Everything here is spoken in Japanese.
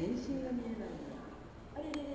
全身が見えないあれれ